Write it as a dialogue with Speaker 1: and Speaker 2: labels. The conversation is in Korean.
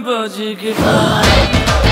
Speaker 1: 넓어지길 바래